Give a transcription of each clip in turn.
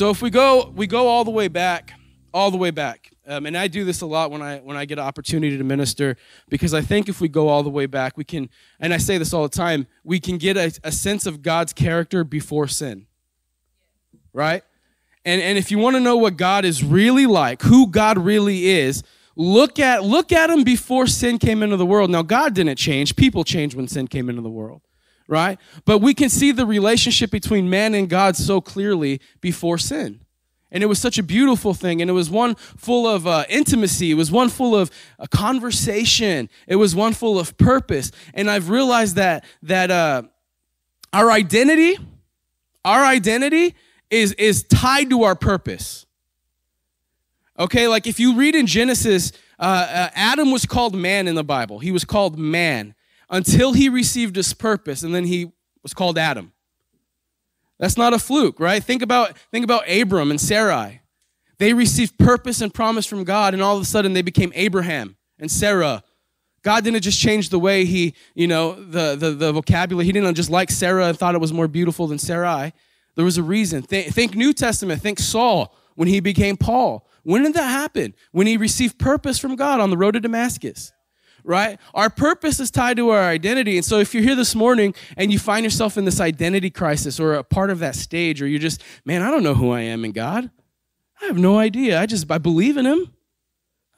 So if we go, we go all the way back, all the way back. Um, and I do this a lot when I when I get an opportunity to minister because I think if we go all the way back, we can. And I say this all the time: we can get a, a sense of God's character before sin. Right? And and if you want to know what God is really like, who God really is, look at look at him before sin came into the world. Now God didn't change; people changed when sin came into the world right? But we can see the relationship between man and God so clearly before sin. And it was such a beautiful thing. And it was one full of uh, intimacy. It was one full of a conversation. It was one full of purpose. And I've realized that, that uh, our identity, our identity is, is tied to our purpose. Okay, like if you read in Genesis, uh, uh, Adam was called man in the Bible. He was called man until he received his purpose, and then he was called Adam. That's not a fluke, right? Think about, think about Abram and Sarai. They received purpose and promise from God, and all of a sudden they became Abraham and Sarah. God didn't just change the way he, you know, the, the, the vocabulary. He didn't just like Sarah and thought it was more beautiful than Sarai. There was a reason. Think, think New Testament. Think Saul when he became Paul. When did that happen? When he received purpose from God on the road to Damascus right? Our purpose is tied to our identity. And so if you're here this morning and you find yourself in this identity crisis or a part of that stage, or you're just, man, I don't know who I am in God. I have no idea. I just, I believe in Him.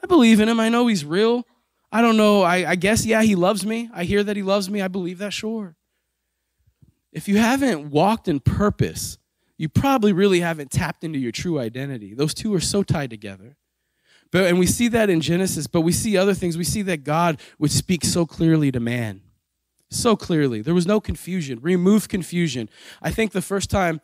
I believe in Him. I know He's real. I don't know. I, I guess, yeah, He loves me. I hear that He loves me. I believe that, sure. If you haven't walked in purpose, you probably really haven't tapped into your true identity. Those two are so tied together. But, and we see that in Genesis, but we see other things. We see that God would speak so clearly to man. So clearly. There was no confusion. Remove confusion. I think the first time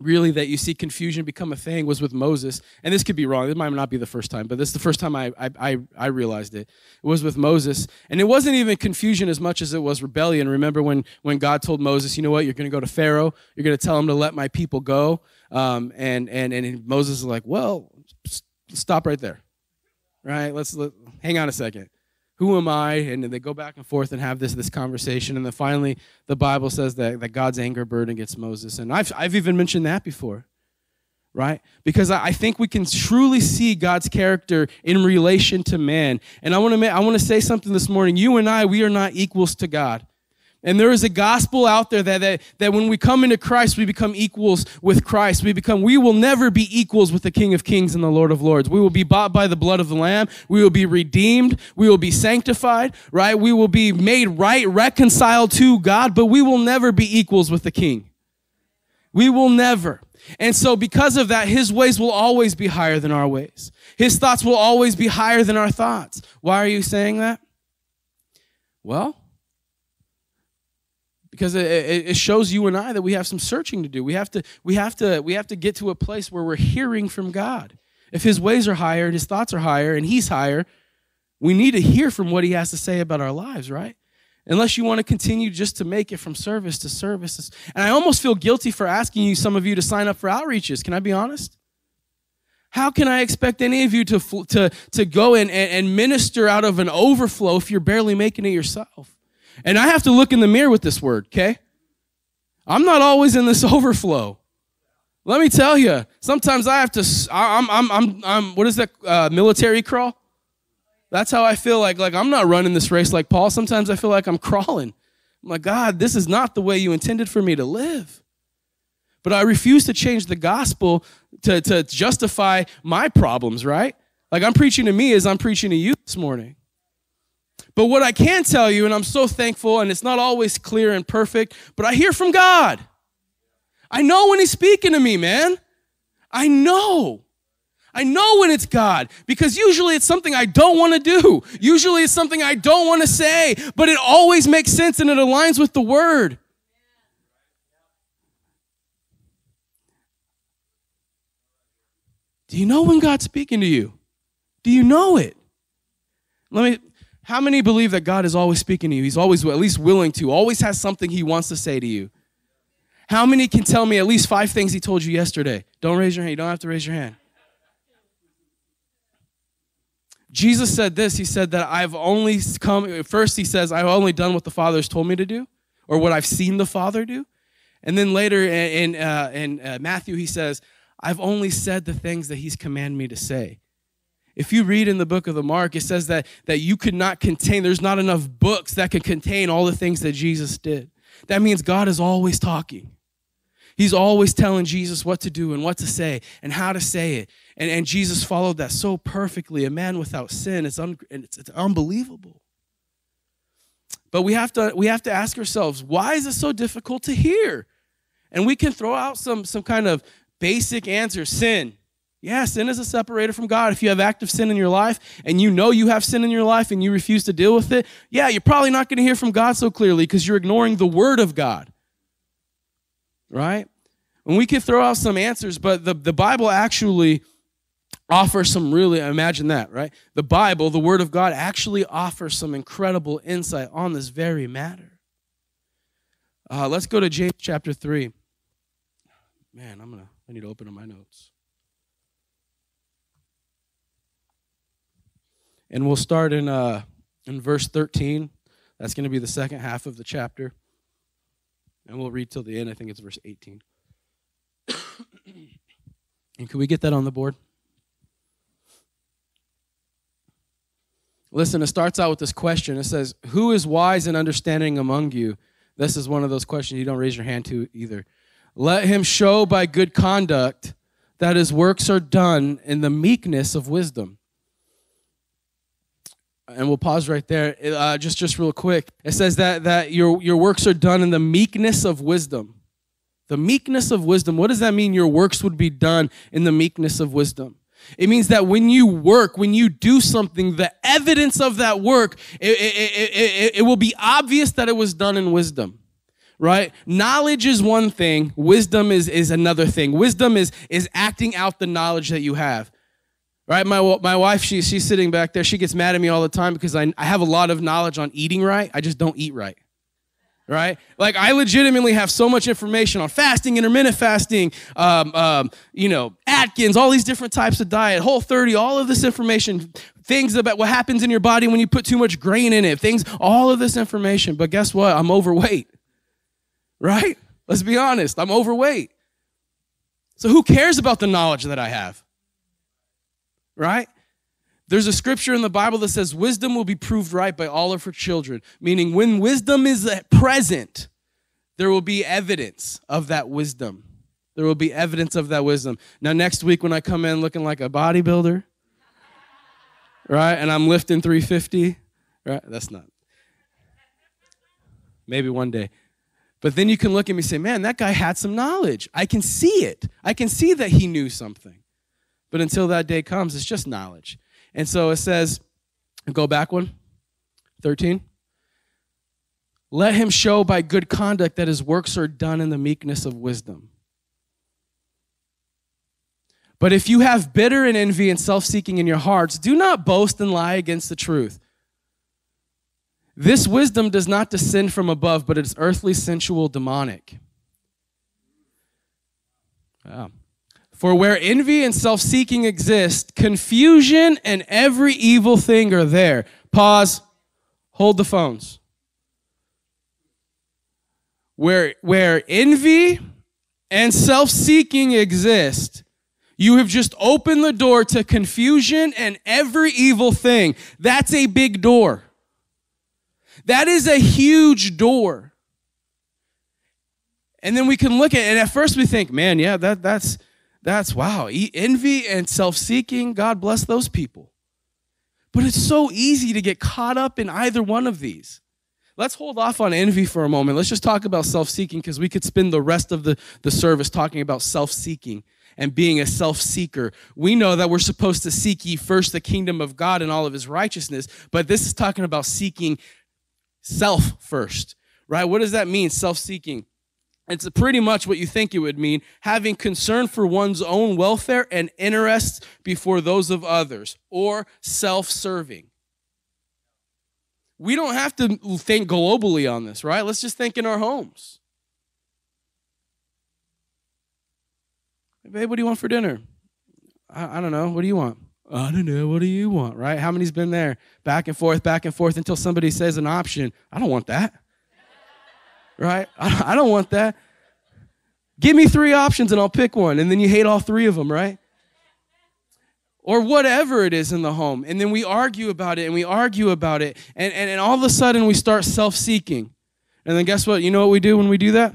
really that you see confusion become a thing was with Moses. And this could be wrong. This might not be the first time, but this is the first time I, I, I, realized it. It was with Moses. And it wasn't even confusion as much as it was rebellion. Remember when, when God told Moses, you know what, you're going to go to Pharaoh, you're going to tell him to let my people go. Um, and, and, and Moses is like, well, stop right there right? Let's let, hang on a second. Who am I? And they go back and forth and have this this conversation, and then finally the Bible says that, that God's anger burden against Moses, and I've I've even mentioned that before, right? Because I, I think we can truly see God's character in relation to man. And I want to I want to say something this morning. You and I, we are not equals to God. And there is a gospel out there that, that, that when we come into Christ, we become equals with Christ. We become, we will never be equals with the King of Kings and the Lord of Lords. We will be bought by the blood of the Lamb. We will be redeemed. We will be sanctified, right? We will be made right, reconciled to God, but we will never be equals with the King. We will never. And so, because of that, his ways will always be higher than our ways. His thoughts will always be higher than our thoughts. Why are you saying that? Well, because it, it, shows you and I that we have some searching to do. We have to, we have to, we have to get to a place where we're hearing from God. If His ways are higher and His thoughts are higher and He's higher, we need to hear from what He has to say about our lives, right? Unless you want to continue just to make it from service to service. And I almost feel guilty for asking you, some of you, to sign up for outreaches. Can I be honest? How can I expect any of you to, to, to go and, and minister out of an overflow if you're barely making it yourself? And I have to look in the mirror with this word, okay? I'm not always in this overflow. Let me tell you, sometimes I have to, I'm, I'm, I'm, I'm what is that, uh, military crawl? That's how I feel like, like I'm not running this race like Paul. Sometimes I feel like I'm crawling. I'm like, God, this is not the way you intended for me to live. But I refuse to change the gospel to, to justify my problems, right? Like I'm preaching to me as I'm preaching to you this morning. But what I can tell you, and I'm so thankful, and it's not always clear and perfect, but I hear from God. I know when He's speaking to me, man. I know. I know when it's God because usually it's something I don't want to do. Usually it's something I don't want to say, but it always makes sense and it aligns with the Word. Do you know when God's speaking to you? Do you know it? Let me how many believe that God is always speaking to you? He's always at least willing to, always has something he wants to say to you. How many can tell me at least five things he told you yesterday? Don't raise your hand. You don't have to raise your hand. Jesus said this. He said that I've only come, first, he says, I've only done what the Father has told me to do, or what I've seen the Father do. And then later in, uh, in uh, Matthew, he says, I've only said the things that he's commanded me to say. If you read in the book of the Mark, it says that, that you could not contain, there's not enough books that could contain all the things that Jesus did. That means God is always talking. He's always telling Jesus what to do and what to say and how to say it. And, and Jesus followed that so perfectly. A man without sin, it's, un, it's, it's unbelievable. But we have, to, we have to ask ourselves, why is it so difficult to hear? And we can throw out some, some kind of basic answer sin. Yeah, sin is a separator from God. If you have active sin in your life and you know you have sin in your life and you refuse to deal with it, yeah, you're probably not going to hear from God so clearly because you're ignoring the word of God right? And we could throw out some answers, but the, the Bible actually offers some really, imagine that, right? The Bible, the Word of God, actually offers some incredible insight on this very matter. Uh, let's go to James chapter 3. Man, I'm gonna, I need to open up my notes. And we'll start in, uh, in verse 13. That's going to be the second half of the chapter. And we'll read till the end. I think it's verse 18. and can we get that on the board? Listen, it starts out with this question. It says, Who is wise and understanding among you? This is one of those questions you don't raise your hand to either. Let him show by good conduct that his works are done in the meekness of wisdom and we'll pause right there. Uh, just just real quick. It says that that your your works are done in the meekness of wisdom. The meekness of wisdom. What does that mean your works would be done in the meekness of wisdom? It means that when you work when you do something the evidence of that work it, it, it, it will be obvious that it was done in wisdom right? Knowledge is one thing. Wisdom is is another thing. Wisdom is is acting out the knowledge that you have Right? My, my wife, she, she's sitting back there. She gets mad at me all the time because I, I have a lot of knowledge on eating right. I just don't eat right. Right? Like, I legitimately have so much information on fasting, intermittent fasting, um, um, you know, Atkins, all these different types of diet, Whole 30, all of this information, things about what happens in your body when you put too much grain in it, things, all of this information. But guess what? I'm overweight. Right? Let's be honest. I'm overweight. So, who cares about the knowledge that I have? Right? There's a scripture in the Bible that says wisdom will be proved right by all of her children, meaning when wisdom is present, there will be evidence of that wisdom. There will be evidence of that wisdom. Now, next week, when I come in looking like a bodybuilder, right, and I'm lifting 350, right, that's not. Maybe one day. But then you can look at me and say, man, that guy had some knowledge. I can see it. I can see that he knew something. But until that day comes, it's just knowledge. And so it says, go back one, 13. Let him show by good conduct that his works are done in the meekness of wisdom. But if you have bitter and envy and self seeking in your hearts, do not boast and lie against the truth. This wisdom does not descend from above, but it is earthly, sensual, demonic. Wow. For where envy and self seeking exist, confusion and every evil thing are there. Pause. Hold the phones. Where, where envy and self seeking exist, you have just opened the door to confusion and every evil thing. That's a big door. That is a huge door. And then we can look at it, and at first we think, man, yeah, that, that's that's wow. Envy and self seeking, God bless those people. But it's so easy to get caught up in either one of these. Let's hold off on envy for a moment. Let's just talk about self seeking because we could spend the rest of the, the service talking about self seeking and being a self seeker. We know that we're supposed to seek ye first the kingdom of God and all of his righteousness, but this is talking about seeking self first, right? What does that mean, self seeking? It's pretty much what you think it would mean having concern for one's own welfare and interests before those of others, or self serving. We don't have to think globally on this, right? Let's just think in our homes. Babe, what do you want for dinner? I, I don't know. What do you want? I don't know. What do you want, right? How many's been there? Back and forth, back and forth until somebody says an option. I don't want that right? I don't want that. Give me three options and I'll pick one. And then you hate all three of them, right? Or whatever it is in the home. And then we argue about it and we argue about it. And, and, and all of a sudden we start self seeking. And then guess what? You know what we do when we do that?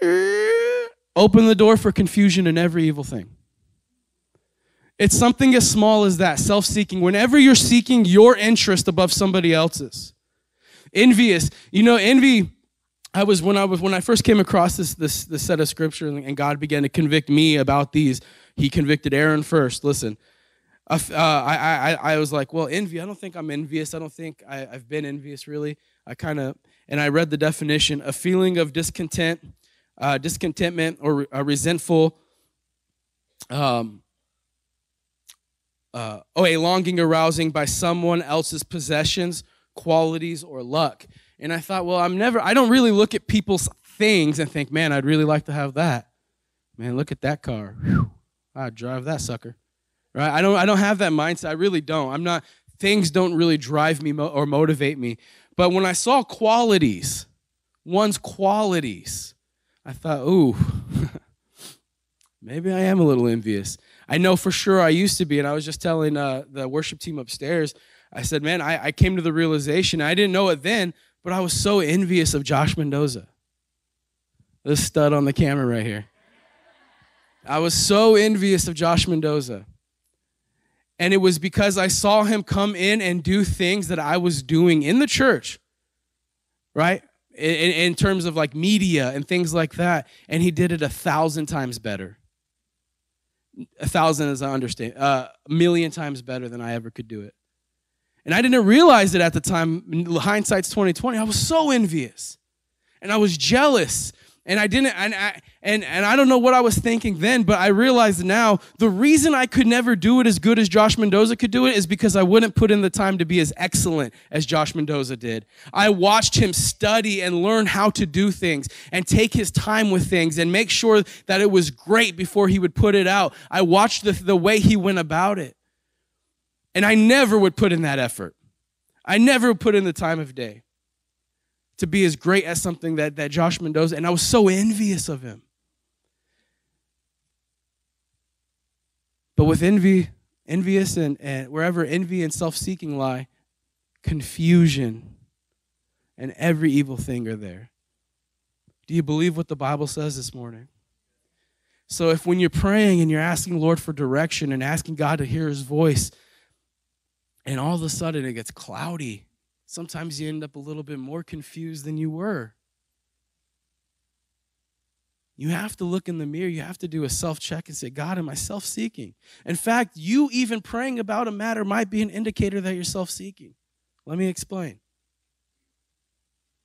Open the door for confusion and every evil thing. It's something as small as that self seeking. Whenever you're seeking your interest above somebody else's, envious, you know, envy. I was when I was when I first came across this this, this set of scripture and God began to convict me about these. He convicted Aaron first. Listen, uh, I, I I was like, well, envy. I don't think I'm envious. I don't think I, I've been envious really. I kind of and I read the definition: a feeling of discontent, uh, discontentment, or a resentful. Um, uh, oh, a longing arousing by someone else's possessions, qualities, or luck. And I thought, well, I'm never, I don't really look at people's things and think, man, I'd really like to have that. Man, look at that car. I'd drive that sucker. Right? I don't, I don't have that mindset. I really don't. I'm not, things don't really drive me mo- or motivate me. But when I saw qualities, one's qualities, I thought, ooh, maybe I am a little envious. I know for sure I used to be, and I was just telling uh, the worship team upstairs. I said, "Man, I, I came to the realization. I didn't know it then, but I was so envious of Josh Mendoza, this stud on the camera right here. I was so envious of Josh Mendoza." And it was because I saw him come in and do things that I was doing in the church, right? In, in, terms of like media and things like that. And he did it a thousand times better a thousand as I understand, uh, a million times better than I ever could do it. And I didn't realize it at the time. Hindsight's 2020. I was so envious, and I was jealous, and I didn't, and I, and, and I don't know what I was thinking then, but I realized now the reason I could never do it as good as Josh Mendoza could do it is because I wouldn't put in the time to be as excellent as Josh Mendoza did. I watched him study and learn how to do things and take his time with things and make sure that it was great before he would put it out. I watched the, the way he went about it. And I never would put in that effort. I never put in the time of day to be as great as something that, that Josh Mendoza, and I was so envious of him. But with envy, envious and, and wherever envy and self-seeking lie, confusion and every evil thing are there. Do you believe what the Bible says this morning? So if when you're praying and you're asking Lord for direction and asking God to hear his voice, and all of a sudden it gets cloudy sometimes you end up a little bit more confused than you were. You have to look in the mirror. You have to do a self check and say, God, am I self seeking? In fact, you even praying about a matter might be an indicator that you're self seeking. Let me explain.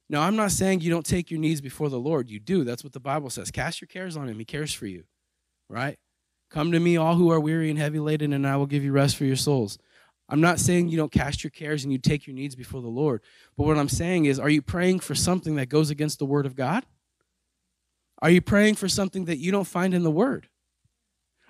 Now, I'm not saying you don't take your needs before the Lord. You do. That's what the Bible says. Cast your cares on Him, He cares for you, right? Come to me, all who are weary and heavy laden, and I will give you rest for your souls. I'm not saying you don't cast your cares and you take your needs before the Lord. But what I'm saying is, are you praying for something that goes against the Word of God? Are you praying for something that you don't find in the Word?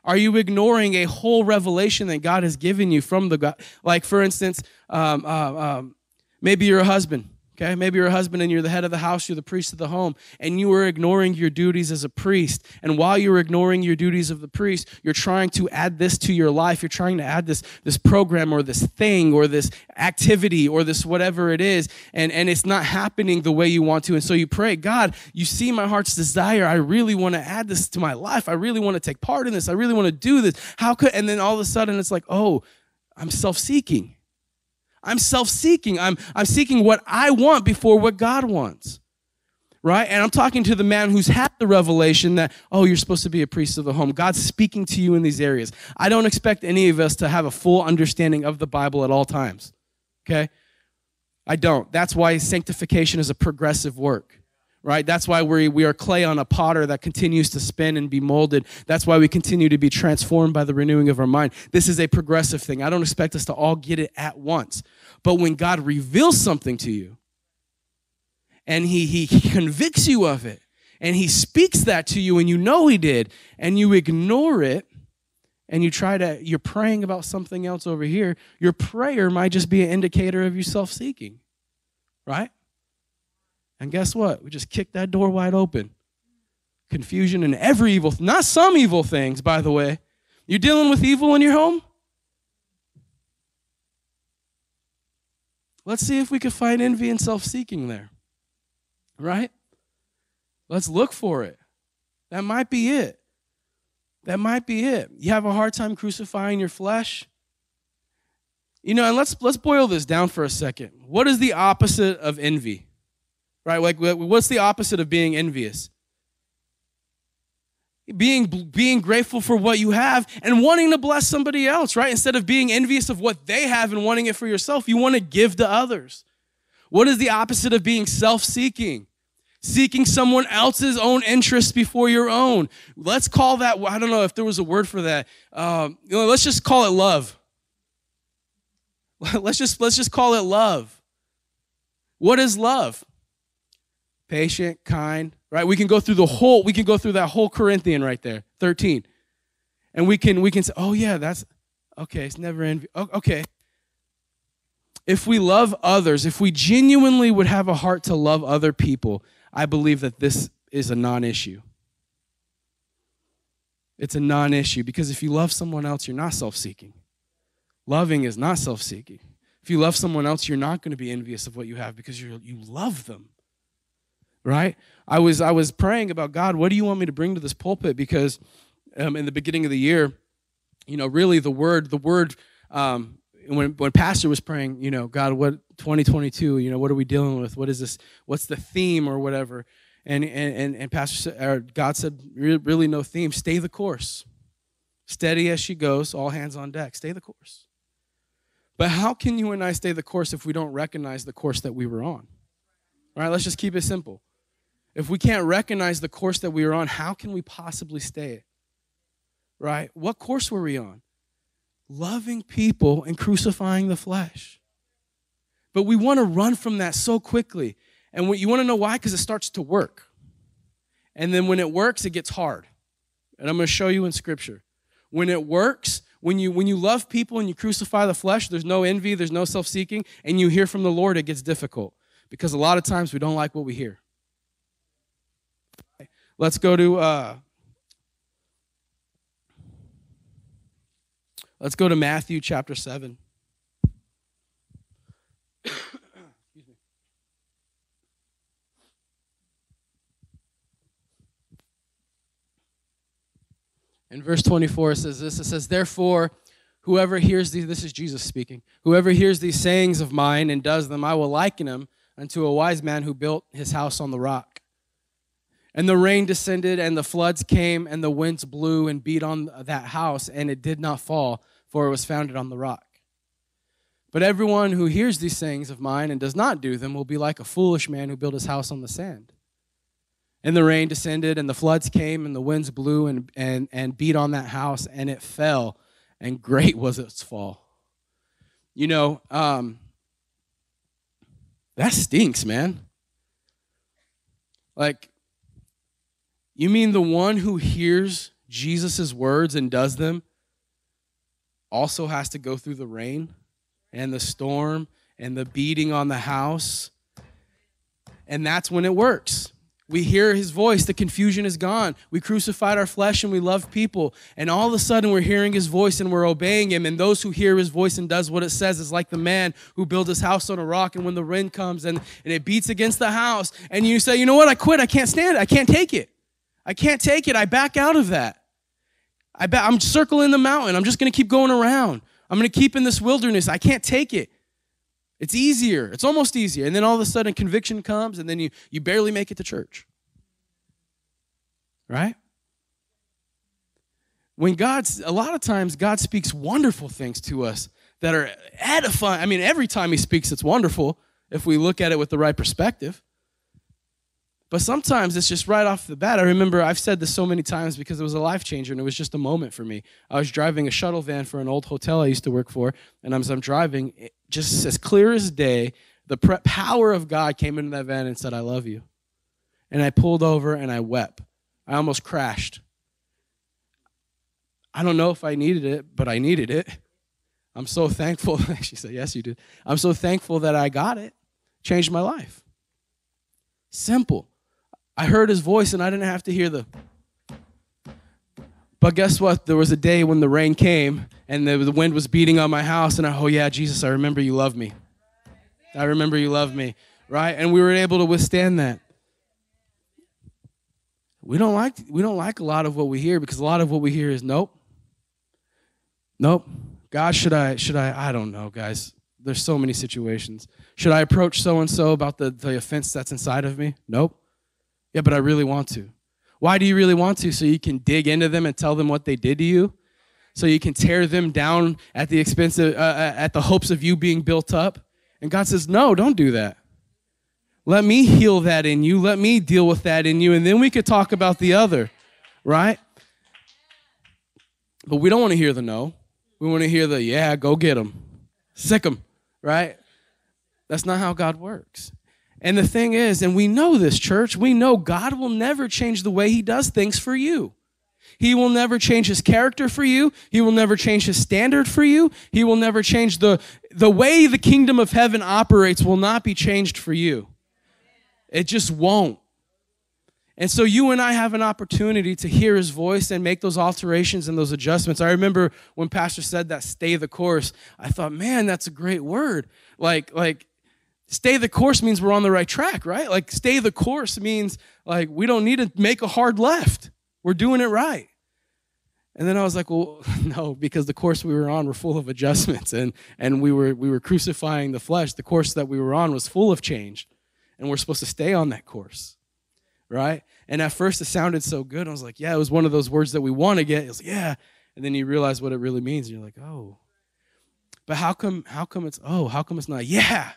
Are you ignoring a whole revelation that God has given you from the God? Like, for instance, um, uh, um, maybe you're a husband Okay, maybe you're a husband and you're the head of the house, you're the priest of the home, and you are ignoring your duties as a priest. And while you're ignoring your duties of the priest, you're trying to add this to your life. You're trying to add this, this program or this thing or this activity or this whatever it is, and, and it's not happening the way you want to. And so you pray, God, you see my heart's desire. I really want to add this to my life. I really want to take part in this. I really want to do this. How could, and then all of a sudden it's like, oh, I'm self seeking. I'm self seeking. I'm, I'm seeking what I want before what God wants. Right? And I'm talking to the man who's had the revelation that, oh, you're supposed to be a priest of the home. God's speaking to you in these areas. I don't expect any of us to have a full understanding of the Bible at all times. Okay? I don't. That's why sanctification is a progressive work right? That's why we, we are clay on a potter that continues to spin and be molded. That's why we continue to be transformed by the renewing of our mind. This is a progressive thing. I don't expect us to all get it at once. But when God reveals something to you and he, he, convicts you of it and he speaks that to you and you know he did and you ignore it, and you try to you're praying about something else over here your prayer might just be an indicator of you self-seeking right and guess what? We just kicked that door wide open. confusion, and every evil, not some evil things, by the way. You're dealing with evil in your home? Let's see if we can find envy and self seeking there. Right? Let's look for it. That might be it. That might be it. You have a hard time crucifying your flesh. You know, and let's let's boil this down for a second. What is the opposite of envy? Right? Like what's the opposite of being envious? Being being grateful for what you have and wanting to bless somebody else, right? Instead of being envious of what they have and wanting it for yourself, you want to give to others. What is the opposite of being self-seeking? Seeking someone else's own interests before your own. Let's call that, I don't know if there was a word for that. Um, you know, let's just call it love Let's just let's just call it love. What is love? Patient, kind, right? We can go through the whole we can go through that whole Corinthian right there, 13. And we can we can say, "Oh yeah, that's okay, it's never envy." Okay. If we love others, if we genuinely would have a heart to love other people, I believe that this is a non-issue. It's a non-issue because if you love someone else, you're not self-seeking. Loving is not self seeking. If you love someone else, you're not going to be envious of what you have because you you love them. Right? I was, I was praying about God, what do you want me to bring to this pulpit? Because um, in the beginning of the year, you know, really the word, the word, um, when, when pastor was praying, you know, God, what 2022, you know, what are we dealing with? What is this? What's the theme or whatever? And, and, and pastor or God said, really no theme. Stay the course. Steady as she goes, all hands on deck. Stay the course. But how can you and I stay the course if we don't recognize the course that we were on? All right, let's just keep it simple. If we can't recognize the course that we are on, how can we possibly stay it? Right? What course were we on? Loving people and crucifying the flesh. But we want to run from that so quickly. And you want to know why? Because it starts to work. And then when it works, it gets hard. And I'm going to show you in Scripture. When it works, when you when you love people and you crucify the flesh there's no envy there's no self-seeking and you hear from the lord it gets difficult because a lot of times we don't like what we hear let's go to uh, let's go to matthew chapter 7 In verse 24, it says this it says, Therefore, whoever hears these, this is Jesus speaking, whoever hears these sayings of mine and does them, I will liken him unto a wise man who built his house on the rock. And the rain descended, and the floods came, and the winds blew and beat on that house, and it did not fall, for it was founded on the rock. But everyone who hears these sayings of mine and does not do them will be like a foolish man who built his house on the sand. And the rain descended, and the floods came, and the winds blew and, and, and beat on that house, and it fell, and great was its fall. You know, um, that stinks, man. Like, you mean the one who hears Jesus' words and does them also has to go through the rain and the storm and the beating on the house? And that's when it works. We hear his voice, the confusion is gone. We crucified our flesh and we love people. And all of a sudden we're hearing his voice and we're obeying him. And those who hear his voice and does what it says is like the man who builds his house on a rock and when the wind comes and, and it beats against the house and you say, you know what, I quit, I can't stand it, I can't take it. I can't take it, I back out of that. I ba- I'm circling the mountain, I'm just gonna keep going around. I'm gonna keep in this wilderness, I can't take it. It's easier. It's almost easier. And then all of a sudden conviction comes and then you, you barely make it to church. Right? When God's, a lot of times, God speaks wonderful things to us that are edifying. I mean, every time He speaks, it's wonderful if we look at it with the right perspective. But sometimes it's just right off the bat. I remember I've said this so many times because it was a life changer and it was just a moment for me. I was driving a shuttle van for an old hotel I used to work for, and as I'm driving, just as clear as day, the power of God came into that van and said, I love you. And I pulled over and I wept. I almost crashed. I don't know if I needed it, but I needed it. I'm so thankful. she said, Yes, you did. I'm so thankful that I got it. Changed my life. Simple. I heard his voice and I didn't have to hear the. But guess what? There was a day when the rain came and the, wind was beating on my house, and I, oh yeah, Jesus, I remember you love me. I remember you love me, right? And we were able to withstand that. We don't like we don't like a lot of what we hear because a lot of what we hear is nope. Nope. God, should I should I I don't know, guys. There's so many situations. Should I approach so and so about the, the offense that's inside of me? Nope. Yeah, but I really want to. Why do you really want to? So you can dig into them and tell them what they did to you? So you can tear them down at the expense of, uh, uh, at the hopes of you being built up? And God says, no, don't do that. Let me heal that in you. Let me deal with that in you. And then we could talk about the other, right? But we don't want to hear the no. We want to hear the, yeah, go get them. Sic them, right? That's not how God works. And the thing is, and we know this, church, we know God will never change the way He does things for you. He will never change his character for you. He will never change his standard for you. He will never change the the way the kingdom of heaven operates will not be changed for you. It just won't. And so you and I have an opportunity to hear his voice and make those alterations and those adjustments. I remember when pastor said that stay the course, I thought, "Man, that's a great word." Like like stay the course means we're on the right track, right? Like stay the course means like we don't need to make a hard left. We're doing it right. And then I was like, well, no, because the course we were on were full of adjustments and, and we, were, we were crucifying the flesh. The course that we were on was full of change. And we're supposed to stay on that course, right? And at first it sounded so good. I was like, yeah, it was one of those words that we want to get. It's like, yeah. And then you realize what it really means. And you're like, oh. But how come, how come it's, oh, how come it's not, yeah.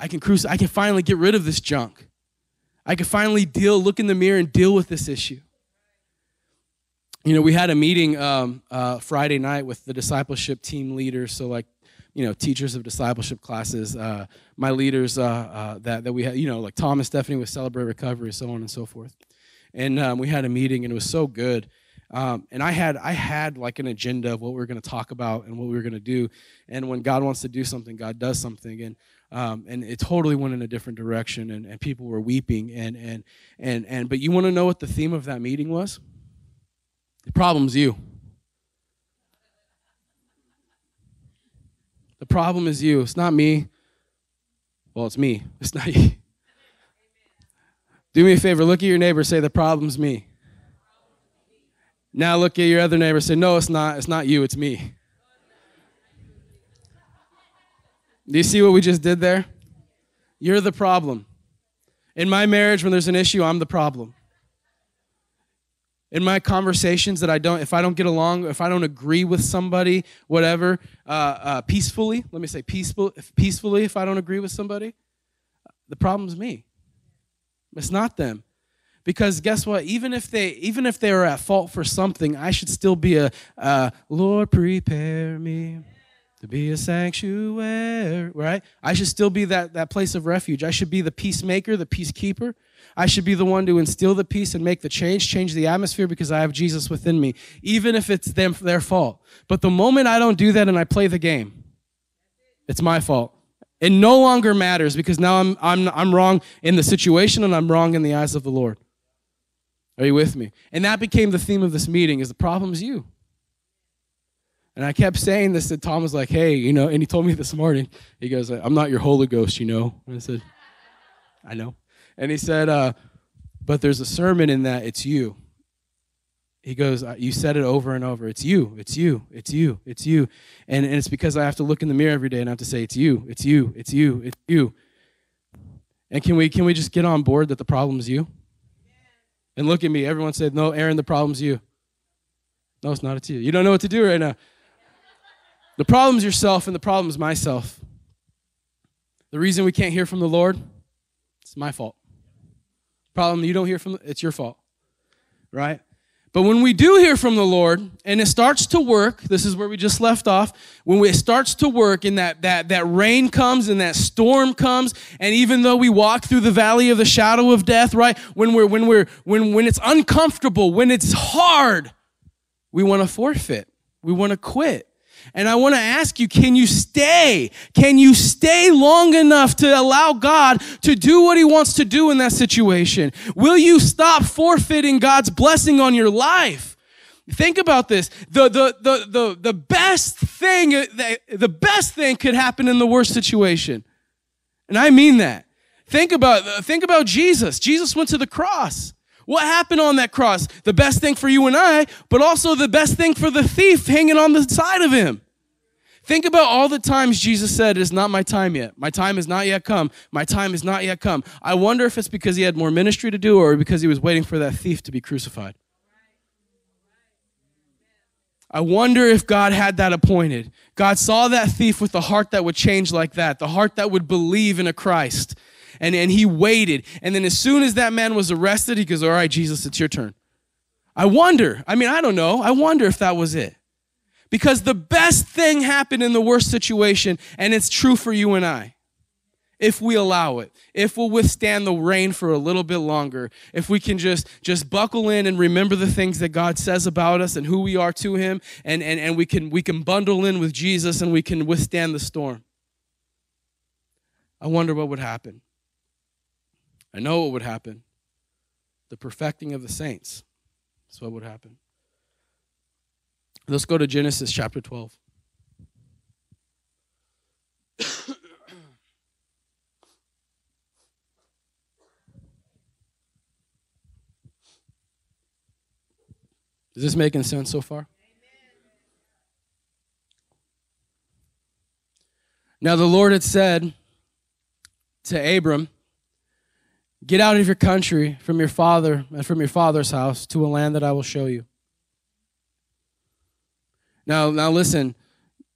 I can cruise, I can finally get rid of this junk. I can finally deal, look in the mirror and deal with this issue. You know, we had a meeting um, uh, Friday night with the discipleship team leaders. So, like, you know, teachers of discipleship classes, uh, my leaders uh, uh, that, that we had, you know, like Tom and Stephanie with Celebrate Recovery, so on and so forth. And um, we had a meeting, and it was so good. Um, and I had I had like an agenda of what we were going to talk about and what we were going to do. And when God wants to do something, God does something. And um, and it totally went in a different direction and, and people were weeping and and and and but you want to know what the theme of that meeting was? The problem's you. The problem is you. It's not me. Well it's me. It's not you. Do me a favor. Look at your neighbor. Say the problem's me. Now look at your other neighbor. Say no it's not. It's not you. It's me Do you see what we just did there? You're the problem. In my marriage, when there's an issue, I'm the problem. In my conversations that I don't, if I don't get along, if I don't agree with somebody, whatever, uh, uh, peacefully, let me say peaceful, if peacefully, if I don't agree with somebody, the problem's me. It's not them because guess what even if they even if they are at fault for something i should still be a uh, lord prepare me to be a sanctuary, right? I should still be that, that place of refuge. I should be the peacemaker, the peacekeeper. I should be the one to instill the peace and make the change, change the atmosphere because I have Jesus within me, even if it's them, their fault. But the moment I don't do that and I play the game, it's my fault. It no longer matters because now I'm, I'm, I'm wrong in the situation and I'm wrong in the eyes of the Lord. Are you with me? And that became the theme of this meeting is the problem's you. And I kept saying this, and Tom was like, hey, you know, and he told me this morning, he goes, I'm not your Holy Ghost, you know. And I said, I know. And he said, uh, but there's a sermon in that, it's you. He goes, uh, You said it over and over. It's you, it's you, it's you, it's you. And, and it's because I have to look in the mirror every day and I have to say, It's you, it's you, it's you, it's you. And can we, can we just get on board that the problem's you? And look at me. Everyone said, No, Aaron, the problem's you. No, it's not. It's you. You don't know what to do right now. The problem's yourself, and the problem is myself. The reason we can't hear from the Lord, it's my fault. Problem you don't hear from, it's your fault, right? But when we do hear from the Lord and it starts to work, this is where we just left off. When it starts to work and that, that, that rain comes and that storm comes, and even though we walk through the valley of the shadow of death, right? When we're when we're when when it's uncomfortable, when it's hard, we want to forfeit. We want to quit. And I want to ask you, can you stay? Can you stay long enough to allow God to do what he wants to do in that situation? Will you stop forfeiting God's blessing on your life? Think about this. The, the, the, the, the best thing, the best thing could happen in the worst situation. And I mean that. Think about, think about Jesus. Jesus went to the cross. What happened on that cross? The best thing for you and I, but also the best thing for the thief hanging on the side of him. Think about all the times Jesus said, It is not my time yet. My time has not yet come. My time has not yet come. I wonder if it's because he had more ministry to do or because he was waiting for that thief to be crucified. I wonder if God had that appointed. God saw that thief with a heart that would change like that, the heart that would believe in a Christ and, and he waited. And then as soon as that man was arrested, he goes, All right, Jesus, it's your turn. I wonder, I mean, I don't know. I wonder if that was it. Because the best thing happened in the worst situation, and it's true for you and I. If we allow it, if we'll withstand the rain for a little bit longer, if we can just just buckle in and remember the things that God says about us and who we are to Him, and, and, and we can we can bundle in with Jesus and we can withstand the storm. I wonder what would happen. I know what would happen. The perfecting of the saints. That's what would happen. Let's go to Genesis chapter 12. Is this making sense so far? Now the Lord had said to Abram, Get out of your country, from your father and from your father's house, to a land that I will show you. Now, now listen,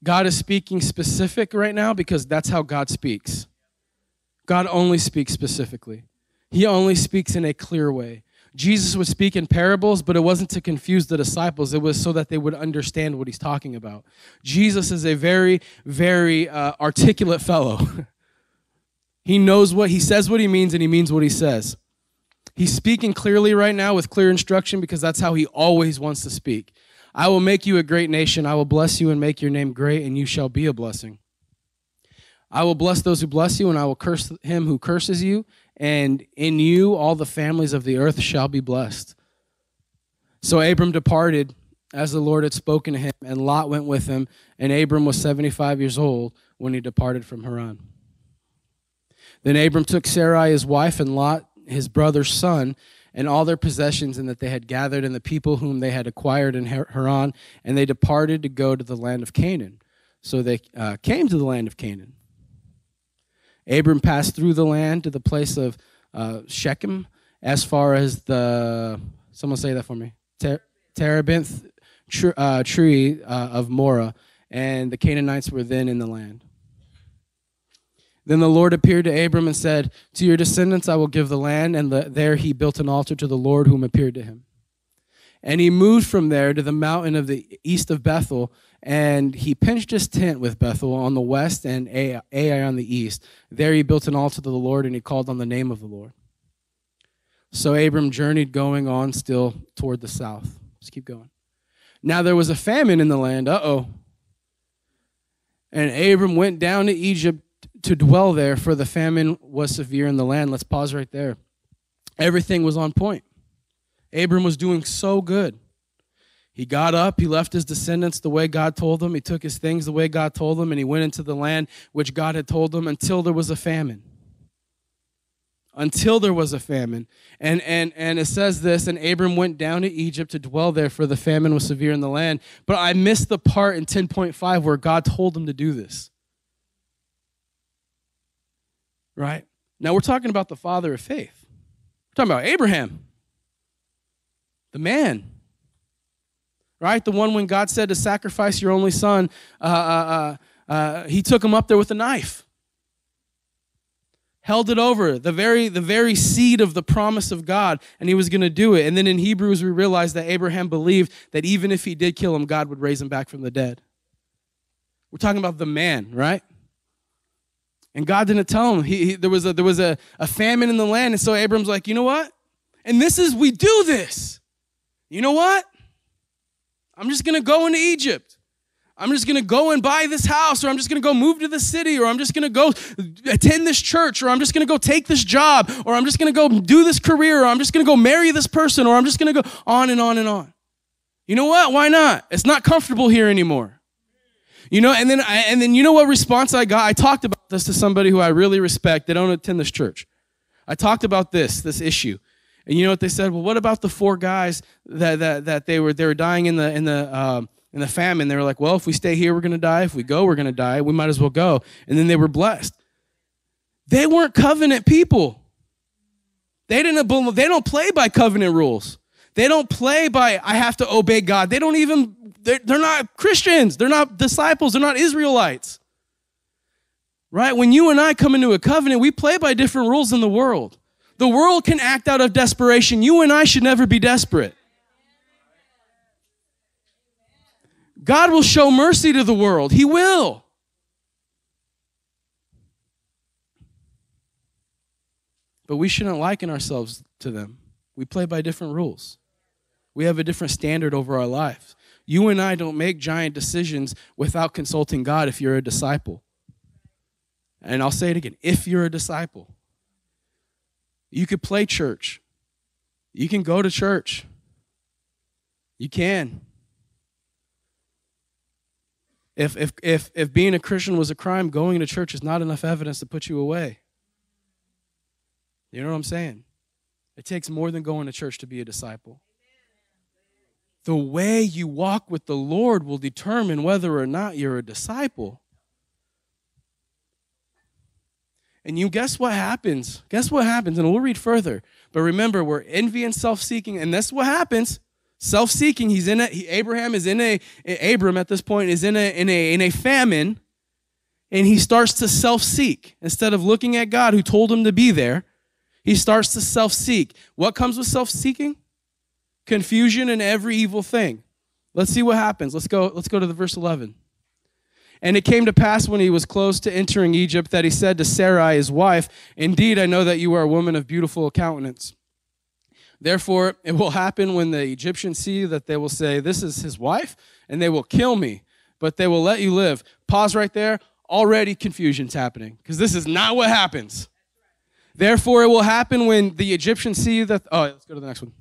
God is speaking specific right now because that's how God speaks. God only speaks specifically. He only speaks in a clear way. Jesus would speak in parables, but it wasn't to confuse the disciples. It was so that they would understand what he's talking about. Jesus is a very, very uh, articulate fellow. He knows what he says what he means and he means what he says. He's speaking clearly right now with clear instruction because that's how he always wants to speak. I will make you a great nation. I will bless you and make your name great, and you shall be a blessing. I will bless those who bless you, and I will curse him who curses you, and in you all the families of the earth shall be blessed. So Abram departed as the Lord had spoken to him, and Lot went with him, and Abram was 75 years old when he departed from Haran. Then Abram took Sarai his wife and Lot his brother's son and all their possessions and that they had gathered and the people whom they had acquired in Haran, and they departed to go to the land of Canaan. So they uh, came to the land of Canaan. Abram passed through the land to the place of uh, Shechem, as far as the someone say that for me, Ter- Terebinth tr- uh, tree uh, of Moreh, and the Canaanites were then in the land. Then the Lord appeared to Abram and said, To your descendants I will give the land. And the, there he built an altar to the Lord whom appeared to him. And he moved from there to the mountain of the east of Bethel, and he pitched his tent with Bethel on the west and Ai on the east. There he built an altar to the Lord, and he called on the name of the Lord. So Abram journeyed going on still toward the south. Let's keep going. Now there was a famine in the land. Uh oh. And Abram went down to Egypt to dwell there, for the famine was severe in the land. Let's pause right there. Everything was on point. Abram was doing so good. He got up, he left his descendants the way God told him, he took his things the way God told him, and he went into the land which God had told him until there was a famine. Until there was a famine. And, and, and it says this, and Abram went down to Egypt to dwell there, for the famine was severe in the land. But I missed the part in 10.5 where God told him to do this right? Now we're talking about the father of faith. We're talking about Abraham, the man, right? The one when God said to sacrifice your only son, uh, uh, uh, uh, he took him up there with a knife, held it over the very the very seed of the promise of God, and he was going to do it. And then in Hebrews we realize that Abraham believed that even if he did kill him, God would raise him back from the dead. We're talking about the man, right? And God didn't tell him. He, he, there was, a, there was a, a famine in the land. And so Abram's like, you know what? And this is, we do this. You know what? I'm just going to go into Egypt. I'm just going to go and buy this house, or I'm just going to go move to the city, or I'm just going to go attend this church, or I'm just going to go take this job, or I'm just going to go do this career, or I'm just going to go marry this person, or I'm just going to go on and on and on. You know what? Why not? It's not comfortable here anymore. You know, and then I, and then you know what response I got? I talked about this to somebody who I really respect. They don't attend this church. I talked about this this issue, and you know what they said? Well, what about the four guys that that, that they were they were dying in the in the um, in the famine, they were like, well, if we stay here, we're to die. If we go, we're to die. We might as well go. And then they were blessed. They weren't covenant people. They didn't they don't play by covenant rules. They don't play by I have to obey God. They don't even they're, they're not Christians. They're not disciples. They're not Israelites. Right? When you and I come into a covenant, we play by different rules in the world. The world can act out of desperation. You and I should never be desperate. God will show mercy to the world. He will. But we shouldn't liken ourselves to them. We play by different rules. We have a different standard over our lives. You and I don't make giant decisions without consulting God if you're a disciple. And I'll say it again if you're a disciple, you could play church, you can go to church, you can. If, if, if, if being a Christian was a crime, going to church is not enough evidence to put you away. You know what I'm saying? It takes more than going to church to be a disciple. The way you walk with the Lord will determine whether or not you're a disciple. And you guess what happens? Guess what happens? And we'll read further. But remember, we're envy and self seeking, and that's what happens self-seeking. He's in a he, Abraham is in a Abram at this point is in a in a in a famine, and he starts to self-seek instead of looking at God who told him to be there. He starts to self-seek. What comes with self-seeking? Confusion and every evil thing. Let's see what happens. Let's go. Let's go to the verse 11. And it came to pass when he was close to entering Egypt that he said to Sarai, his wife, Indeed, I know that you are a woman of beautiful countenance. Therefore, it will happen when the Egyptians see that they will say, This is his wife, and they will kill me, but they will let you live. Pause right there. Already confusion's happening because this is not what happens. Therefore, it will happen when the Egyptians see that. Oh, let's go to the next one.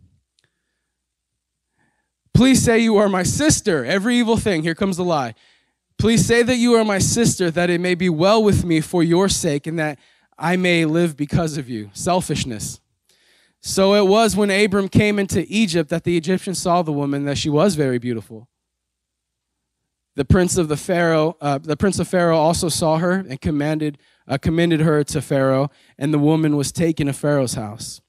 Please say you are my sister. Every evil thing. Here comes the lie. Please say that you are my sister, that it may be well with me for your sake, and that I may live because of you. Selfishness. So it was when Abram came into Egypt that the Egyptians saw the woman that she was very beautiful. The prince of the Pharaoh, uh, the prince of Pharaoh also saw her and commanded, uh, commended her to Pharaoh, and the woman was taken to Pharaoh's house.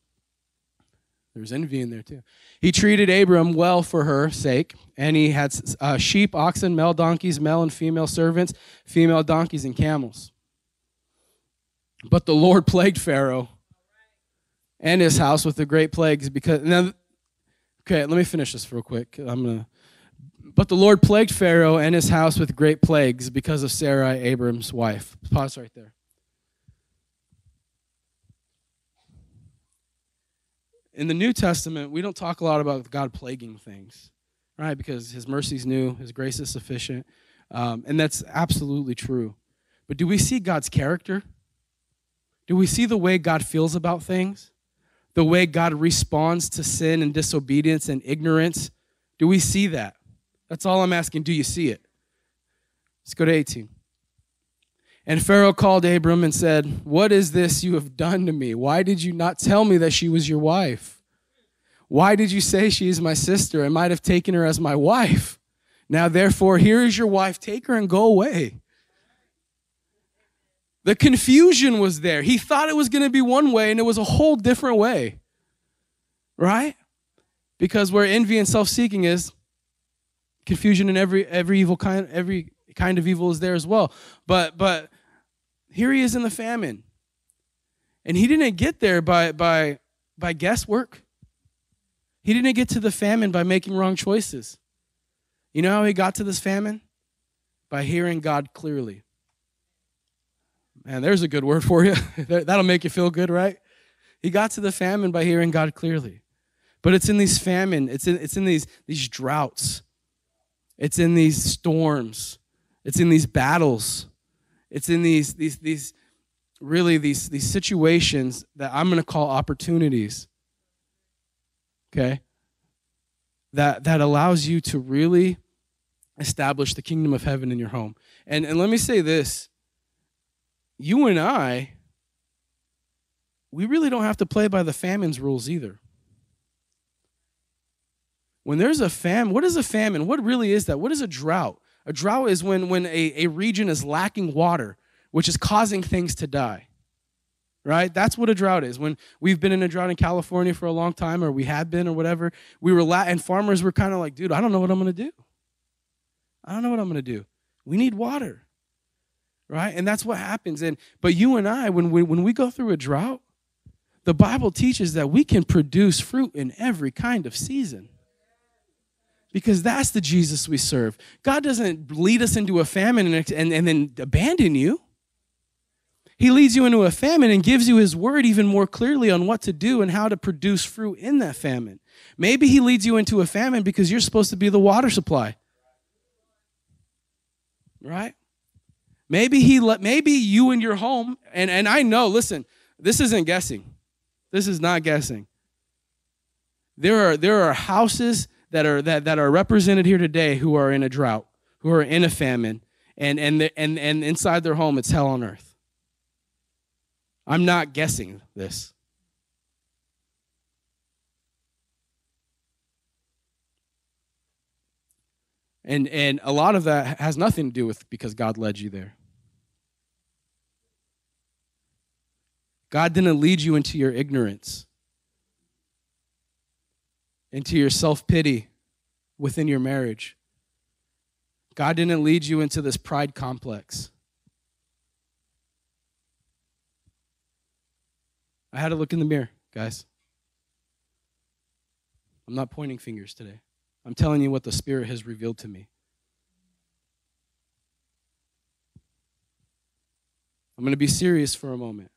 There's envy in there too. He treated Abram well for her sake, and he had uh, sheep, oxen, male donkeys, male and female servants, female donkeys, and camels. But the Lord plagued Pharaoh and his house with the great plagues because now okay let me finish this real quick. I'm gonna but the lord plagued pharaoh and his house with great plagues because of sarai abram's wife. Pause right there in the new testament we don't talk a lot about god plaguing things right because his mercy is new his grace is sufficient um, and that's absolutely true but do we see god's character do we see the way god feels about things the way God responds to sin and disobedience and ignorance? Do we see that? That's all I'm asking. Do you see it? Let's go to 18. And Pharaoh called Abram and said, What is this you have done to me? Why did you not tell me that she was your wife? Why did you say she is my sister? I might have taken her as my wife. Now, therefore, here is your wife. Take her and go away. The confusion was there. He thought it was going to be one way and it was a whole different way. Right? Because where envy and self-seeking is, confusion and every every evil kind every kind of evil is there as well. But but here he is in the famine. And he didn't get there by by by guesswork. He didn't get to the famine by making wrong choices. You know how he got to this famine? By hearing God clearly. Man, there's a good word for you. That'll make you feel good, right? He got to the famine by hearing God clearly. But it's in these famine, it's in, it's in these, these droughts, It's in these storms. It's in these battles. It's in these these these really these these situations that I'm going to call opportunities. Okay? That that allows you to really establish the kingdom of heaven in your home. And and let me say this. You and I we really don't have to play by the famine's rules either. When there's a famine, what is a famine? What really is that? What is a drought? A drought is when, when a, a region is lacking water, which is causing things to die. Right? That's what a drought is. When we've been in a drought in California for a long time, or we had been, or whatever, we were la- and farmers were kind of like, dude, I don't know what I'm gonna do. I don't know what I'm gonna do. We need water. Right? And that's what happens. And but you and I, when we when we go through a drought, the Bible teaches that we can produce fruit in every kind of season because that's the Jesus we serve. God doesn't lead us into a famine and, and, and then abandon you. He leads you into a famine and gives you his word even more clearly on what to do and how to produce fruit in that famine. Maybe he leads you into a famine because you're supposed to be the water supply. Right? Maybe he let maybe you and your home and and I know, listen, this isn't guessing. This is not guessing. There are there are houses that are that, that are represented here today who are in a drought, who are in a famine, and and and and inside their home it's hell on earth. I'm not guessing this. And and a lot of that has nothing to do with because God led you there. God didn't lead you into your ignorance into your self pity within your marriage. God didn't lead you into this pride complex. I had to look in the mirror, guys. I'm not pointing fingers today. I'm telling you what the Spirit has revealed to me. I'm going to be serious for a moment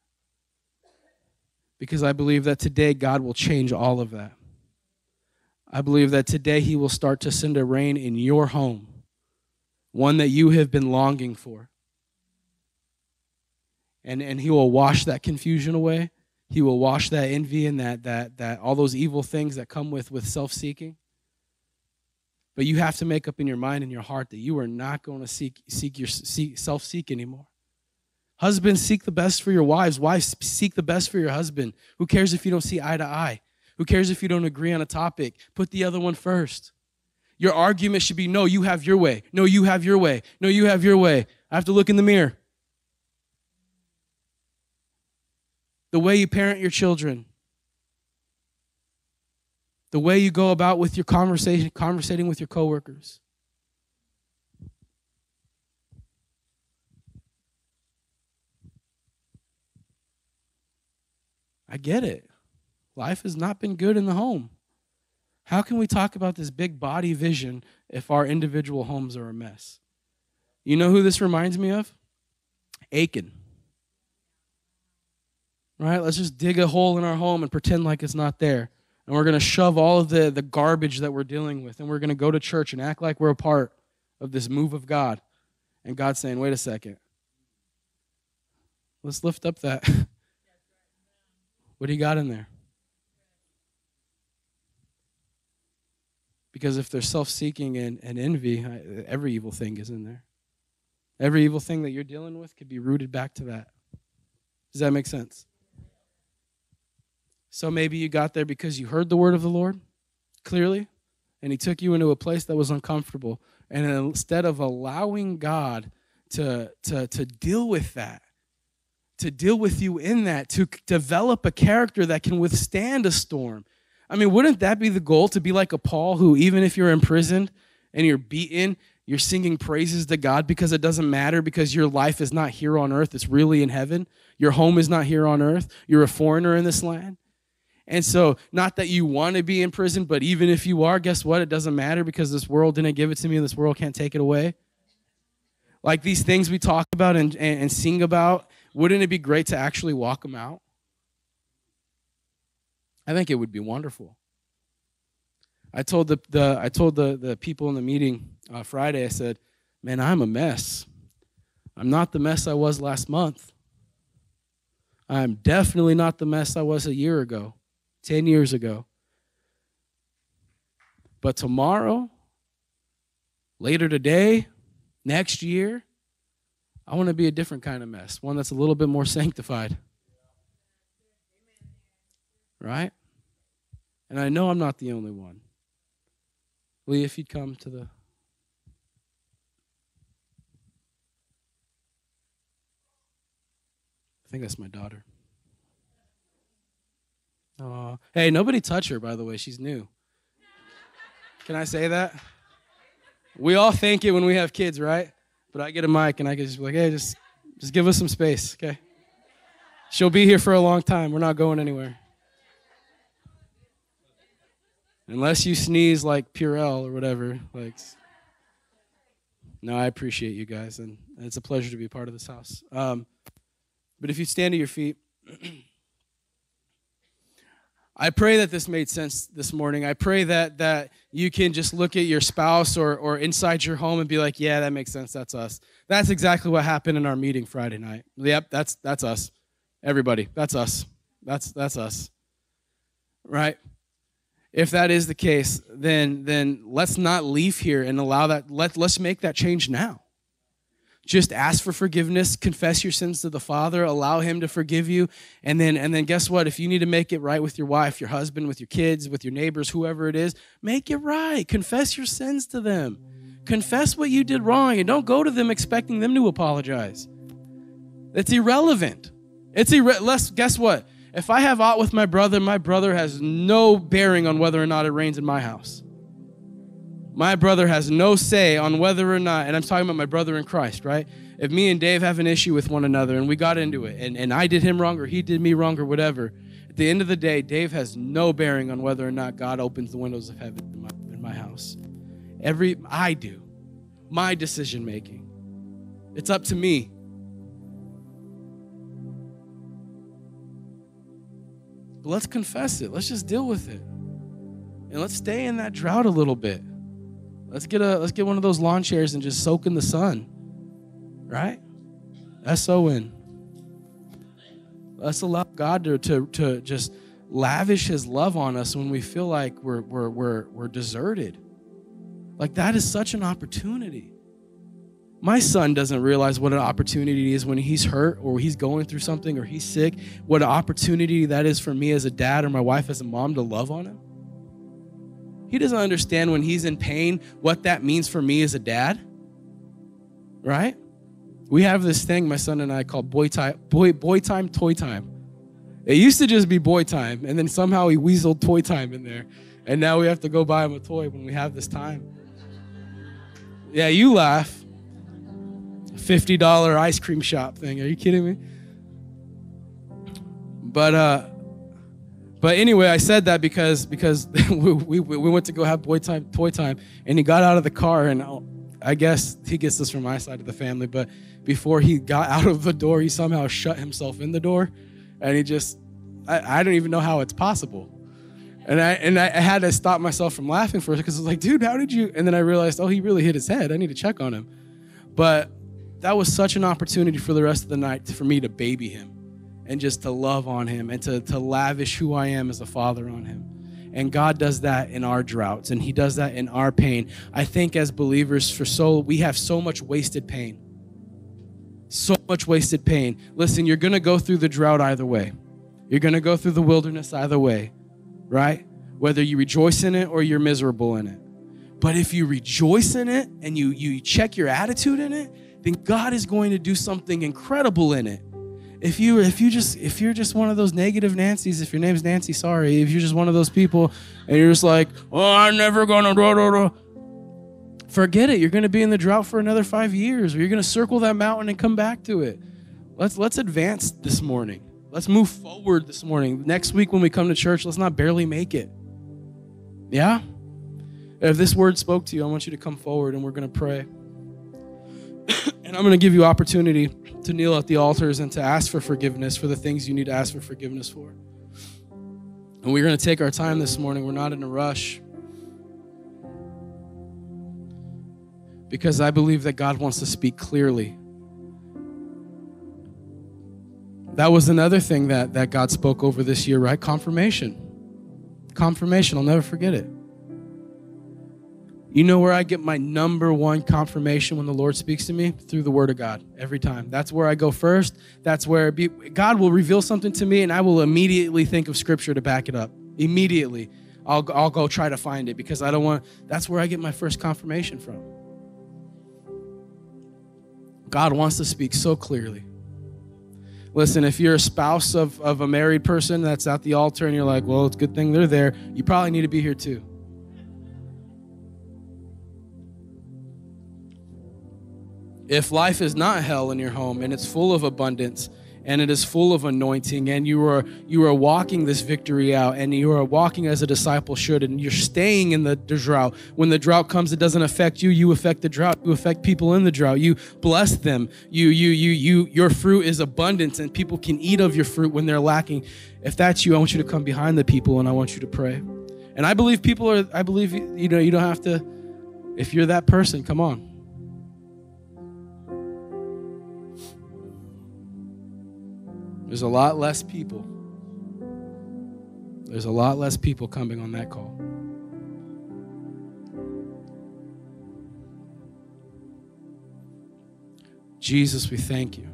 because I believe that today God will change all of that. I believe that today He will start to send a rain in your home, one that you have been longing for. And, and He will wash that confusion away. He will wash that envy and that, that, that all those evil things that come with, with self seeking. But you have to make up in your mind and your heart that you are not going to seek, seek your seek, self seek anymore. Husbands, seek the best for your wives. Wives, seek the best for your husband. Who cares if you don't see eye to eye? Who cares if you don't agree on a topic? Put the other one first. Your argument should be no, you have your way. No, you have your way. No, you have your way. I have to look in the mirror. The way you parent your children, the way you go about with your conversation, conversating with your coworkers. I get it. Life has not been good in the home. How can we talk about this big body vision if our individual homes are a mess? You know who this reminds me of? Achan. Right? Let's just dig a hole in our home and pretend like it's not there. And we're going to shove all of the, the garbage that we're dealing with. And we're going to go to church and act like we're a part of this move of God. And God's saying, wait a second. Let's lift up that. what do you got in there? Because if there's self seeking and, and envy, every evil thing is in there. Every evil thing that you're dealing with could be rooted back to that. Does that make sense? So maybe you got there because you heard the word of the Lord clearly, and He took you into a place that was uncomfortable. And instead of allowing God to, to, to deal with that, to deal with you in that, to develop a character that can withstand a storm, I mean, wouldn't that be the goal to be like a Paul who, even if you're imprisoned and you're beaten, you're singing praises to God because it doesn't matter because your life is not here on earth, it's really in heaven. Your home is not here on earth. You're a foreigner in this land. And so, not that you want to be in prison, but even if you are, guess what? It doesn't matter because this world didn't give it to me and this world can't take it away. Like these things we talk about and, and, and sing about, wouldn't it be great to actually walk them out? I think it would be wonderful. I told the, the I told the, the people in the meeting uh, Friday, I said, Man, I'm a mess. I'm not the mess I was last month. I'm definitely not the mess I was a year ago, 10 years ago. But tomorrow, later today, next year, I want to be a different kind of mess, one that's a little bit more sanctified. Right? And I know I'm not the only one. Lee, if you'd come to the. I think that's my daughter. Oh, hey, nobody touch her, by the way. She's new. Can I say that? We all think it when we have kids, right? But I get a mic and I can just be like, hey, just, just give us some space, okay? She'll be here for a long time. We're not going anywhere. Unless you sneeze like Purell or whatever. Like, no, I appreciate you guys, and it's a pleasure to be part of this house. Um, but if you stand to your feet, I pray that this made sense this morning. I pray that that you can just look at your spouse or or inside your home and be like, "Yeah, that makes sense. That's us." That's exactly what happened in our meeting Friday night. Yep, that's that's us. Everybody, that's us. That's that's us. Right? If that is the case, then then let's not leave here and allow that let let's make that change now. Just ask for forgiveness confess your sins to the father allow him to forgive you and then and then guess what? If you need to make it right with your wife your husband with your kids with your neighbors whoever it is make it right. Confess your sins to them. Confess what you did wrong and don't go to them expecting them to apologize. It's irrelevant. It's irre- less guess what if i have aught with my brother my brother has no bearing on whether or not it rains in my house my brother has no say on whether or not, and I'm talking about my brother in Christ, right? If me and Dave have an issue with one another and we got into it and, and I did him wrong or he did me wrong or whatever, at the end of the day, Dave has no bearing on whether or not God opens the windows of heaven in my, in my house. Every, I do. My decision making. It's up to me. But let's confess it. Let's just deal with it. And let's stay in that drought a little bit. Let's get a let's get one of those lawn chairs and just soak in the sun. Right? S O N. Let's allow God to, to, to just lavish his love on us when we feel like we're, we're, we're, we're deserted. Like that is such an opportunity. My son doesn't realize what an opportunity is when he's hurt or he's going through something or he's sick, what an opportunity that is for me as a dad or my wife as a mom to love on him. He doesn't understand when he's in pain what that means for me as a dad. Right? We have this thing, my son and I, called boy time, boy, boy time, toy time. It used to just be boy time, and then somehow he weaseled toy time in there. And now we have to go buy him a toy when we have this time. Yeah, you laugh. $50 ice cream shop thing. Are you kidding me? But uh but anyway, I said that because because we, we, we went to go have boy time, toy time, and he got out of the car, and I guess he gets this from my side of the family. But before he got out of the door, he somehow shut himself in the door, and he just I, I don't even know how it's possible. And I and I had to stop myself from laughing for it because I was like, dude, how did you? And then I realized, oh, he really hit his head. I need to check on him. But that was such an opportunity for the rest of the night for me to baby him and just to love on him and to, to lavish who I am as a father on him. And God does that in our droughts and He does that in our pain. I think as believers, for so we have so much wasted pain. So much wasted pain. Listen, you're gonna go through the drought either way. You're gonna go through the wilderness either way, right? Whether you rejoice in it or you're miserable in it. But if you rejoice in it and you you check your attitude in it, then God is going to do something incredible in it if you if you just if you're just one of those negative Nancy's, if your name's Nancy, sorry, if you're just one of those people and you're just like, oh, I'm never gonna blah, blah, blah. forget it. You're gonna be in the drought for another five years, or you're gonna circle that mountain and come back to it. Let's let's advance this morning. Let's move forward this morning. Next week when we come to church, let's not barely make it. Yeah? If this word spoke to you, I want you to come forward and we're gonna pray. And I'm gonna give you opportunity to kneel at the altars and to ask for forgiveness for the things you need to ask for forgiveness for. And we're going to take our time this morning. We're not in a rush. because I believe that God wants to speak clearly. That was another thing that, that God spoke over this year, right? Confirmation. Confirmation. I'll never forget it. You know where I get my number one confirmation when the Lord speaks to me? Through the Word of God, every time. That's where I go first. That's where be, God will reveal something to me, and I will immediately think of Scripture to back it up. Immediately. I'll, I'll go try to find it because I don't want, that's where I get my first confirmation from. God wants to speak so clearly. Listen, if you're a spouse of, of a married person that's at the altar and you're like, well, it's a good thing they're there, you probably need to be here too. If life is not hell in your home and it's full of abundance, and it is full of anointing and you are you are walking this victory out and you are walking as a disciple should and you're staying in the, the drought when the drought comes it doesn't affect you. You affect the drought. You affect people in the drought. You bless them. You you you you your fruit is abundance and people can eat of your fruit when they're lacking. If that's you i want you to come behind the people and i want you to pray. And i believe people are i believe you know you don't have to. If you're that person come on There's a lot less people. There's a lot less people coming on that call. Jesus, we thank you.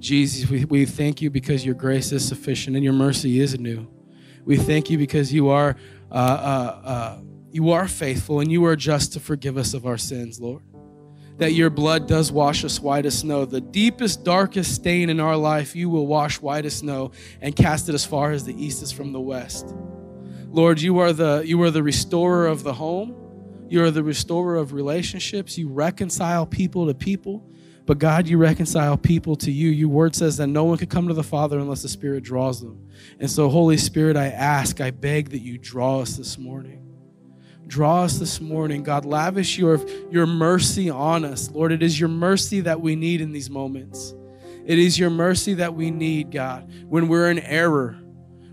Jesus, we, we thank you because your grace is sufficient and your mercy is new. We thank you because you are uh, uh, uh, you are faithful and you are just to forgive us of our sins, Lord that your blood does wash us white as snow. The deepest, darkest stain in our life, you will wash white as snow and cast it as far as the east is from the west. Lord, you are the you are the restorer of the home. You are the restorer of relationships. You reconcile people to people. But God, you reconcile people to you. Your word says that no one can come to the Father unless the Spirit draws them. And so, Holy Spirit, I ask, I beg that you draw us this morning. Draw us this morning. God, lavish your, your mercy on us. Lord, it is your mercy that we need in these moments. It is your mercy that we need, God, when we're in error,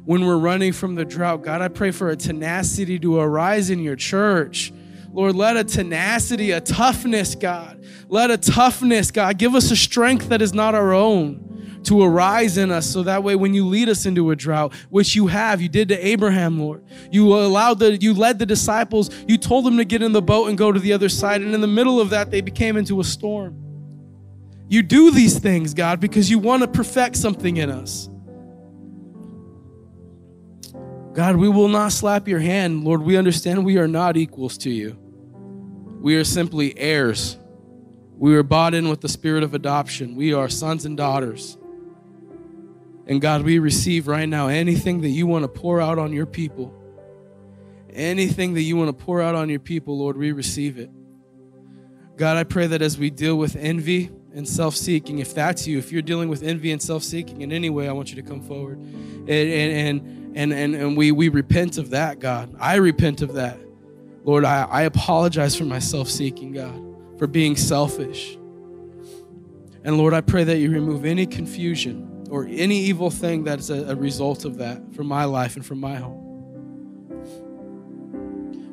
when we're running from the drought. God, I pray for a tenacity to arise in your church. Lord, let a tenacity, a toughness, God. Let a toughness, God. Give us a strength that is not our own to arise in us so that way when you lead us into a drought which you have you did to abraham lord. You allowed the you led the disciples you told them to get in the boat and go to the other side and in the middle of that they became into a storm. You do these things god because you want to perfect something in us. God we will not slap your hand. Lord we understand we are not equals to you. We are simply heirs. We were bought in with the spirit of adoption. We are sons and daughters. And God, we receive right now anything that you want to pour out on your people. Anything that you want to pour out on your people, Lord, we receive it. God, I pray that as we deal with envy and self seeking, if that's you, if you're dealing with envy and self seeking in any way, I want you to come forward. And, and, and, and, and we, we repent of that, God. I repent of that. Lord, I, I apologize for my self seeking, God, for being selfish. And Lord, I pray that you remove any confusion or any evil thing that is a, a result of that from my life and from my home.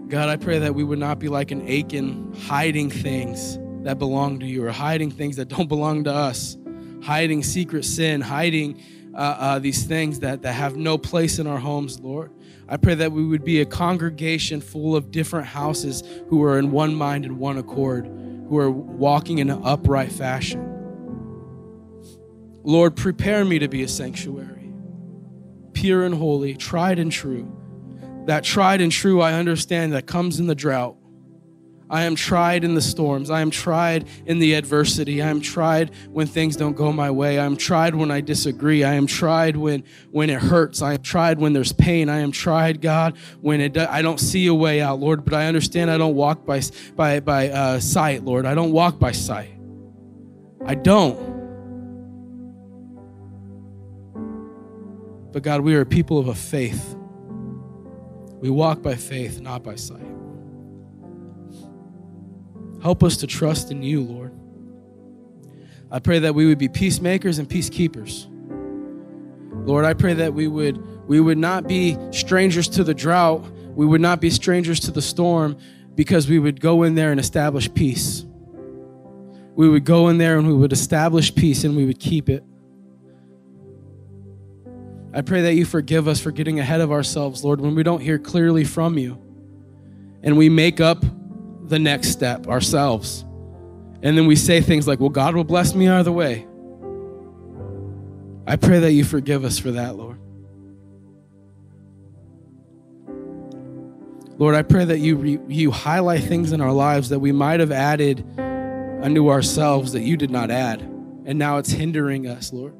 God, I pray that we would not be like an Achan hiding things that belong to you or hiding things that don't belong to us, hiding secret sin, hiding uh, uh, these things that, that have no place in our homes, Lord. I pray that we would be a congregation full of different houses who are in one mind and one accord, who are walking in an upright fashion. Lord, prepare me to be a sanctuary, pure and holy, tried and true. That tried and true, I understand, that comes in the drought. I am tried in the storms. I am tried in the adversity. I am tried when things don't go my way. I am tried when I disagree. I am tried when when it hurts. I am tried when there's pain. I am tried, God, when it I don't see a way out, Lord. But I understand I don't walk by by by uh, sight, Lord. I don't walk by sight. I don't. But God, we are people of a faith. We walk by faith, not by sight. Help us to trust in you, Lord. I pray that we would be peacemakers and peacekeepers. Lord, I pray that we would we would not be strangers to the drought. We would not be strangers to the storm, because we would go in there and establish peace. We would go in there and we would establish peace and we would keep it. I pray that you forgive us for getting ahead of ourselves, Lord, when we don't hear clearly from you and we make up the next step ourselves. And then we say things like, well, God will bless me either way. I pray that you forgive us for that, Lord. Lord, I pray that you, re, you highlight things in our lives that we might have added unto ourselves that you did not add. And now it's hindering us, Lord.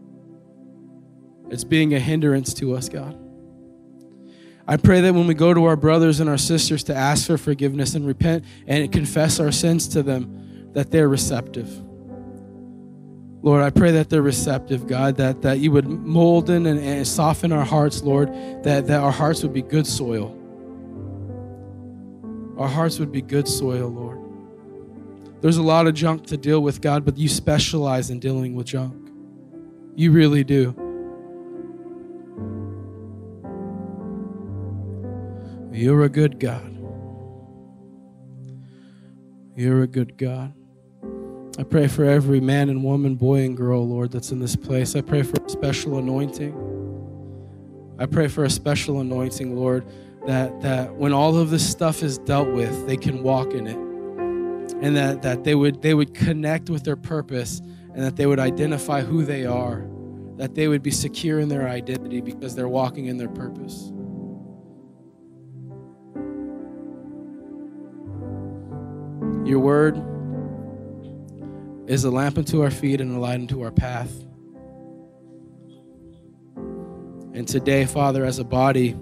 It's being a hindrance to us, God. I pray that when we go to our brothers and our sisters to ask for forgiveness and repent and confess our sins to them, that they're receptive. Lord, I pray that they're receptive, God, that, that you would mold in and, and soften our hearts, Lord, that, that our hearts would be good soil. Our hearts would be good soil, Lord. There's a lot of junk to deal with, God, but you specialize in dealing with junk. You really do. You're a good God. You're a good God. I pray for every man and woman, boy and girl, Lord, that's in this place. I pray for a special anointing. I pray for a special anointing, Lord, that, that when all of this stuff is dealt with, they can walk in it. And that, that they would they would connect with their purpose and that they would identify who they are. That they would be secure in their identity because they're walking in their purpose. Your word is a lamp unto our feet and a light unto our path. And today, Father, as a body,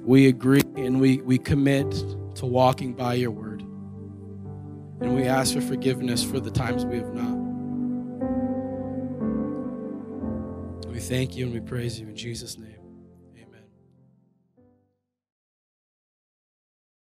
we agree and we, we commit to walking by your word. And we ask for forgiveness for the times we have not. We thank you and we praise you in Jesus' name.